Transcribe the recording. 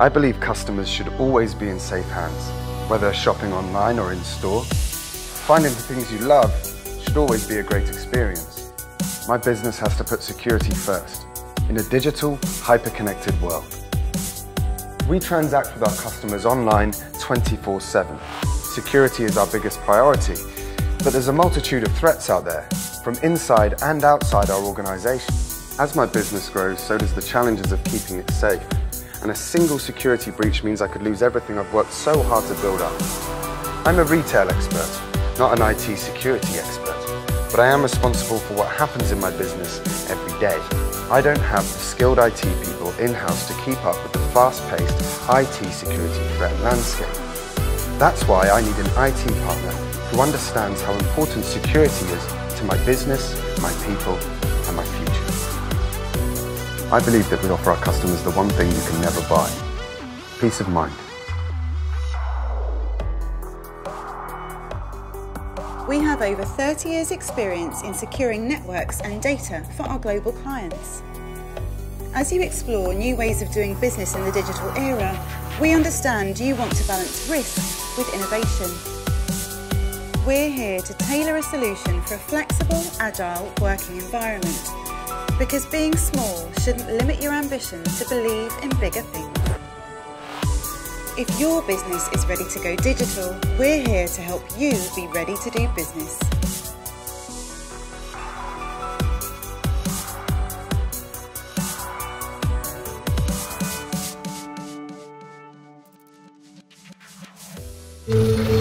I believe customers should always be in safe hands, whether shopping online or in store. Finding the things you love should always be a great experience. My business has to put security first, in a digital, hyper-connected world. We transact with our customers online 24-7. Security is our biggest priority, but there's a multitude of threats out there, from inside and outside our organisation. As my business grows, so does the challenges of keeping it safe and a single security breach means I could lose everything I've worked so hard to build up. I'm a retail expert, not an IT security expert, but I am responsible for what happens in my business every day. I don't have the skilled IT people in-house to keep up with the fast-paced IT security threat landscape. That's why I need an IT partner who understands how important security is to my business, my people. I believe that we offer our customers the one thing you can never buy peace of mind. We have over 30 years' experience in securing networks and data for our global clients. As you explore new ways of doing business in the digital era, we understand you want to balance risk with innovation. We're here to tailor a solution for a flexible, agile working environment because being small shouldn't limit your ambition to believe in bigger things. If your business is ready to go digital, we're here to help you be ready to do business. Mm -hmm.